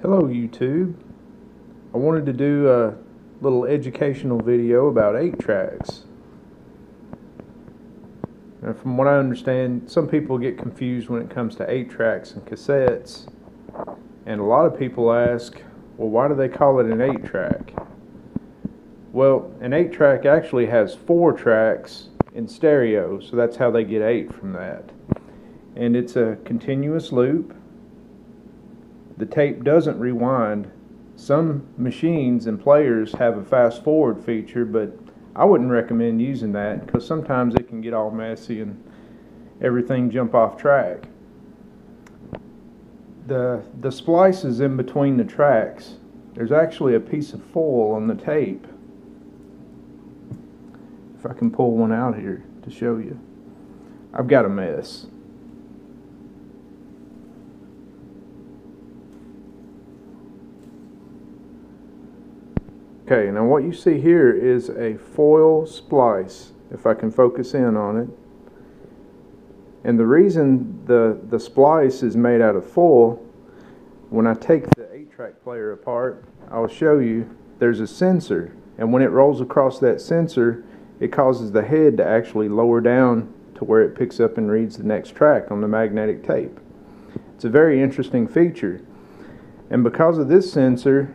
Hello YouTube. I wanted to do a little educational video about 8 tracks. From what I understand, some people get confused when it comes to 8 tracks and cassettes. And a lot of people ask, well, why do they call it an 8 track? Well, an 8 track actually has 4 tracks in stereo, so that's how they get 8 from that. And it's a continuous loop the tape doesn't rewind. Some machines and players have a fast forward feature, but I wouldn't recommend using that because sometimes it can get all messy and everything jump off track. The, the splices in between the tracks, there's actually a piece of foil on the tape. If I can pull one out here to show you. I've got a mess. Okay, now what you see here is a foil splice, if I can focus in on it. And the reason the, the splice is made out of foil, when I take the 8-track player apart, I'll show you there's a sensor. And when it rolls across that sensor, it causes the head to actually lower down to where it picks up and reads the next track on the magnetic tape. It's a very interesting feature. And because of this sensor,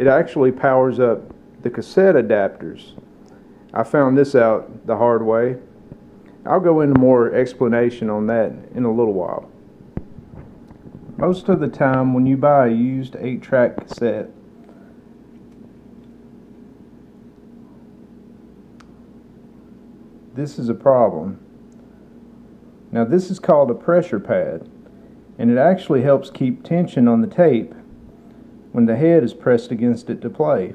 it actually powers up the cassette adapters. I found this out the hard way. I'll go into more explanation on that in a little while. Most of the time when you buy a used 8-track cassette, this is a problem. Now this is called a pressure pad and it actually helps keep tension on the tape when the head is pressed against it to play.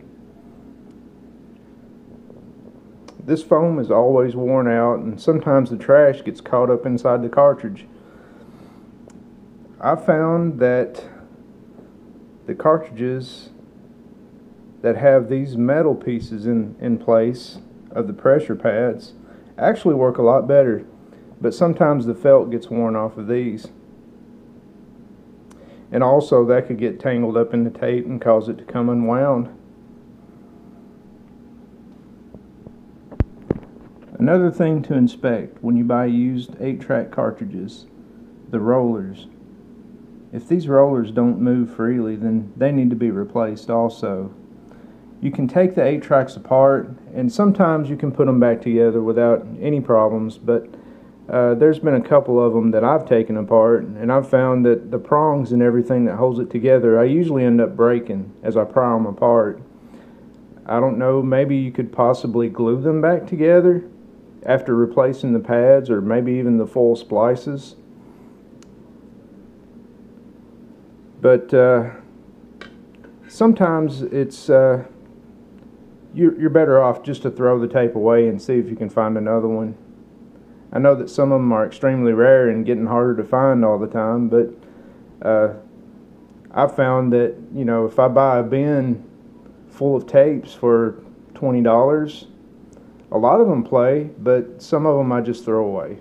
This foam is always worn out and sometimes the trash gets caught up inside the cartridge. I found that the cartridges that have these metal pieces in, in place of the pressure pads actually work a lot better but sometimes the felt gets worn off of these and also that could get tangled up in the tape and cause it to come unwound. Another thing to inspect when you buy used 8-track cartridges, the rollers. If these rollers don't move freely, then they need to be replaced also. You can take the 8 tracks apart, and sometimes you can put them back together without any problems, but uh, there's been a couple of them that I've taken apart, and I've found that the prongs and everything that holds it together, I usually end up breaking as I pry them apart. I don't know, maybe you could possibly glue them back together after replacing the pads or maybe even the foil splices. But uh, sometimes it's uh, you're, you're better off just to throw the tape away and see if you can find another one. I know that some of them are extremely rare and getting harder to find all the time, but uh, I found that you know if I buy a bin full of tapes for twenty dollars, a lot of them play, but some of them I just throw away.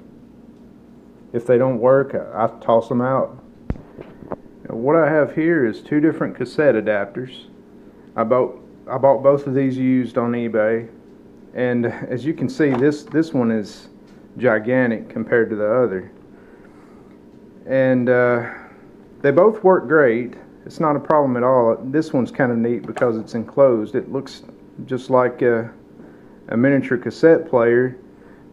If they don't work, I toss them out. Now, what I have here is two different cassette adapters. I bought I bought both of these used on eBay, and as you can see, this this one is gigantic compared to the other. And uh, they both work great. It's not a problem at all. This one's kind of neat because it's enclosed. It looks just like a, a miniature cassette player,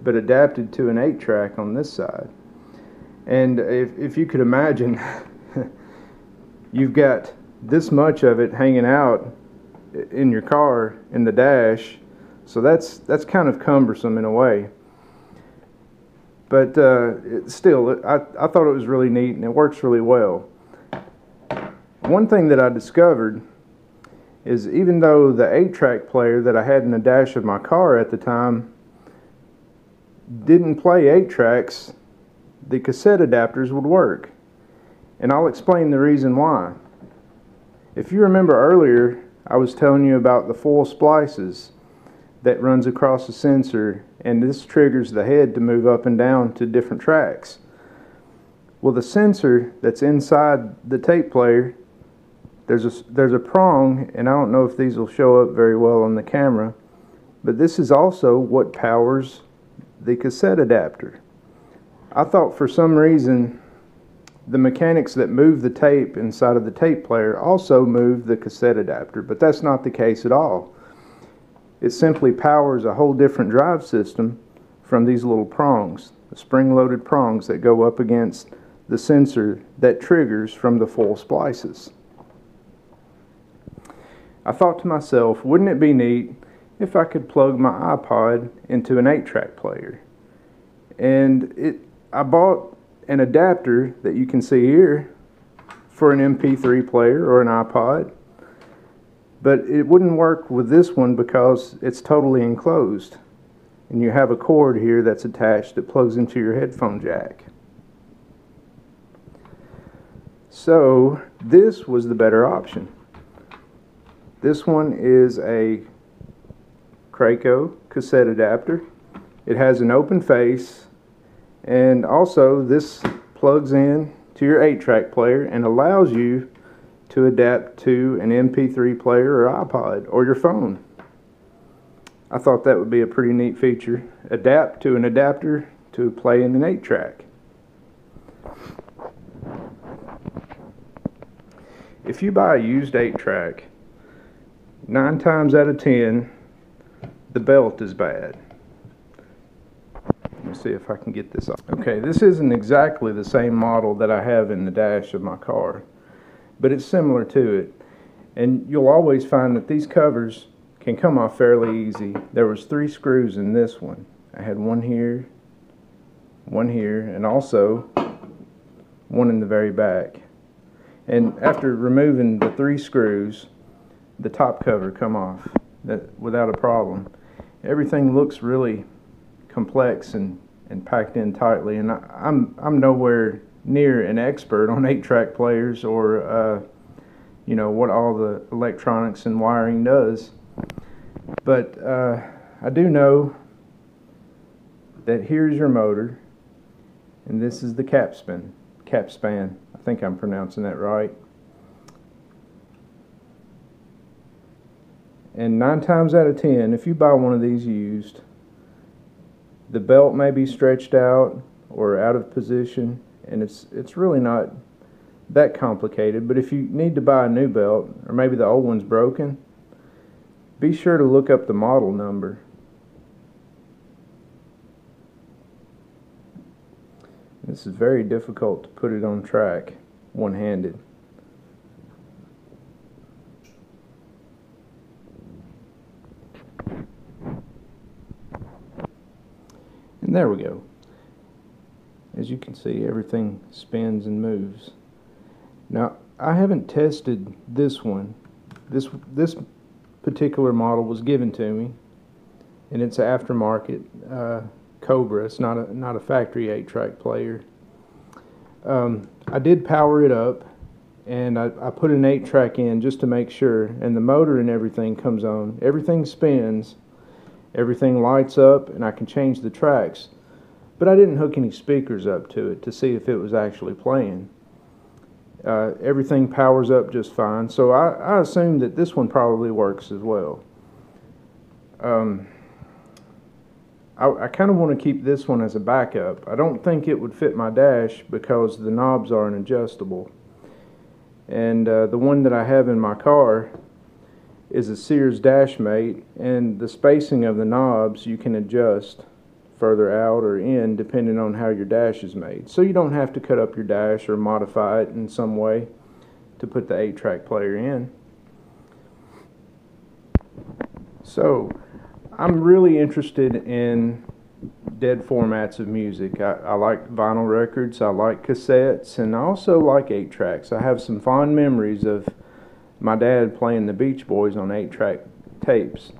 but adapted to an 8-track on this side. And if, if you could imagine, you've got this much of it hanging out in your car in the dash, so that's that's kind of cumbersome in a way. But uh, still, I, I thought it was really neat and it works really well. One thing that I discovered is even though the 8-track player that I had in the dash of my car at the time didn't play 8 tracks, the cassette adapters would work. And I'll explain the reason why. If you remember earlier, I was telling you about the foil splices that runs across the sensor and this triggers the head to move up and down to different tracks. Well, the sensor that's inside the tape player there's a, there's a prong, and I don't know if these will show up very well on the camera, but this is also what powers the cassette adapter. I thought for some reason the mechanics that move the tape inside of the tape player also move the cassette adapter, but that's not the case at all. It simply powers a whole different drive system from these little prongs, the spring-loaded prongs that go up against the sensor that triggers from the foil splices. I thought to myself, wouldn't it be neat if I could plug my iPod into an 8-track player? And it, I bought an adapter that you can see here for an MP3 player or an iPod. But it wouldn't work with this one because it's totally enclosed. And you have a cord here that's attached that plugs into your headphone jack. So this was the better option. This one is a Kraco cassette adapter. It has an open face and also this plugs in to your 8-track player and allows you to adapt to an MP3 player or iPod or your phone. I thought that would be a pretty neat feature. Adapt to an adapter to play in an 8-track. If you buy a used 8-track nine times out of ten, the belt is bad. Let me see if I can get this off. Okay, this isn't exactly the same model that I have in the dash of my car, but it's similar to it. And you'll always find that these covers can come off fairly easy. There was three screws in this one. I had one here, one here, and also one in the very back. And after removing the three screws, the top cover come off that, without a problem. Everything looks really complex and, and packed in tightly, and I, I'm, I'm nowhere near an expert on eight-track players or uh, you know what all the electronics and wiring does, but uh, I do know that here's your motor, and this is the capspan. Capspan. I think I'm pronouncing that right. And nine times out of ten, if you buy one of these used, the belt may be stretched out or out of position, and it's it's really not that complicated. But if you need to buy a new belt, or maybe the old one's broken, be sure to look up the model number. This is very difficult to put it on track one-handed. And there we go. As you can see, everything spins and moves. Now, I haven't tested this one. This this particular model was given to me, and it's an aftermarket uh, Cobra. It's not a not a factory eight-track player. Um, I did power it up, and I, I put an eight-track in just to make sure, and the motor and everything comes on. Everything spins, everything lights up and I can change the tracks. But I didn't hook any speakers up to it to see if it was actually playing. Uh, everything powers up just fine, so I, I assume that this one probably works as well. Um, I, I kind of want to keep this one as a backup. I don't think it would fit my dash because the knobs aren't adjustable. And uh, the one that I have in my car is a Sears Dashmate and the spacing of the knobs you can adjust further out or in depending on how your dash is made. So you don't have to cut up your dash or modify it in some way to put the 8-track player in. So I'm really interested in dead formats of music. I, I, like vinyl records, I like cassettes, and I also like 8 tracks. I have some fond memories of my dad playing the Beach Boys on eight track tapes.